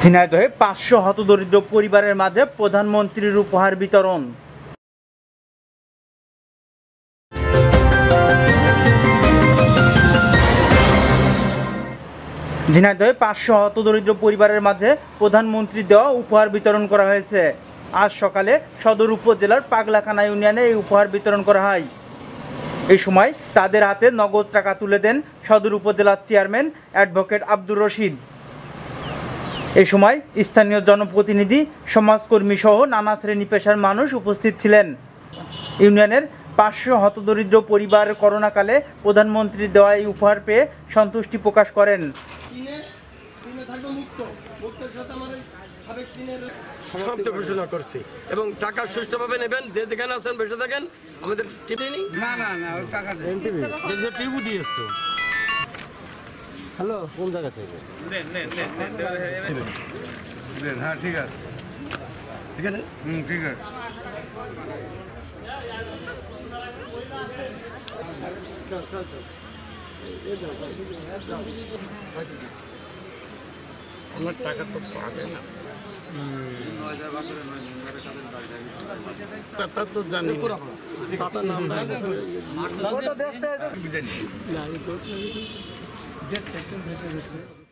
ঝিনাইদহে পাঁচশো হতদরিদ্র পরিবারের মাঝে প্রধানমন্ত্রীর উপহার বিতরণ। ঝিনাইদহে পাঁচশো হতদরিদ্র পরিবারের মাঝে প্রধানমন্ত্রী দেওয়া উপহার বিতরণ করা হয়েছে। আজ সকালে সদর উপজেলার পাগলাখানা ইউনিয়নে এই উপহার বিতরণ করা হয়। এই সময় তাদের হাতে নগদ টাকা তুলে দেন সদর উপজেলার চেয়ারম্যান অ্যাডভোকেট আব্দুর রশিদ। এই সময় স্থানীয় জনপ্রতিনিধি সমাজকর্মী সহ নানা শ্রেণি পেশার মানুষ উপস্থিত ছিলেন। ইউনিয়নের পাঁচশো হতদরিদ্র পরিবার করোনাকালে প্রধানমন্ত্রীর দেওয়া এই উপহার পেয়ে সন্তুষ্টি প্রকাশ করেন। সমাপ্ত ঘোষণা করছি। এবং টাকা সুষ্ঠুভাবে নেবেন যে যেখানে আছেন বসে থাকেন। আমাদের টিভি নেই হ্যালো দেন, হ্যাঁ ঠিক আছে। এখানে? হুম ঠিক আছে। আমার টাকা তো পাবে না। তা তো জানি না।